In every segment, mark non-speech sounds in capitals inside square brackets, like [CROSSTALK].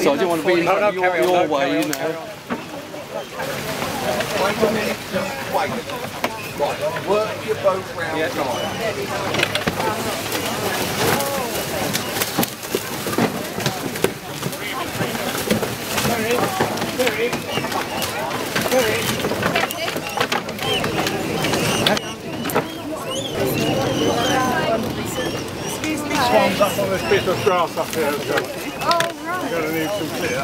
So I didn't want to be in No, your, on, your no, way, you on, know. carry on. Wait. Right, work your boat round yeah. Swans up on this bit of grass up here. So oh, You're going to need some clear.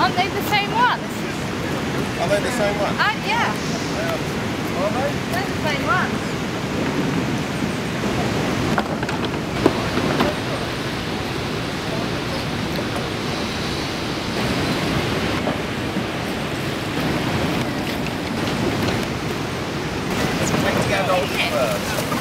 Aren't they the same ones? Are they the same one? Uh, yeah. They're the same ones. Pleasure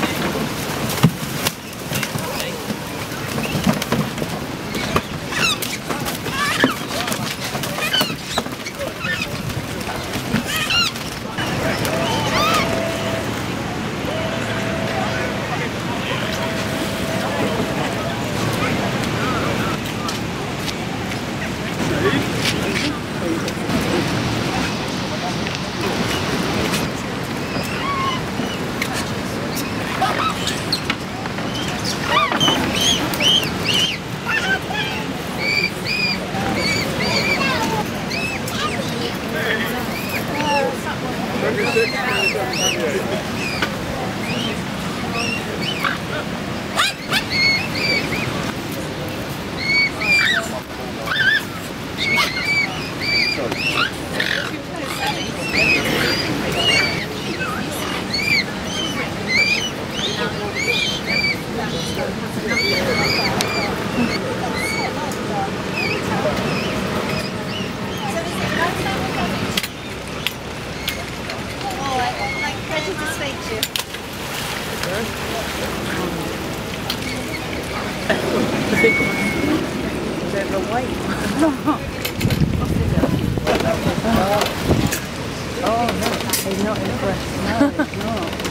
He's [LAUGHS] not impressed. No, he's not.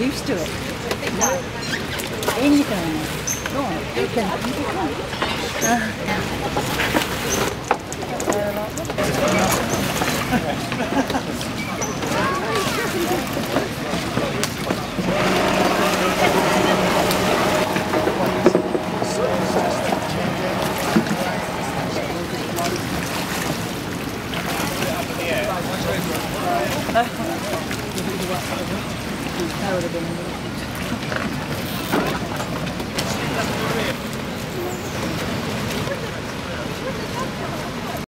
Used to it anytime. No, you can. that would have been amazing.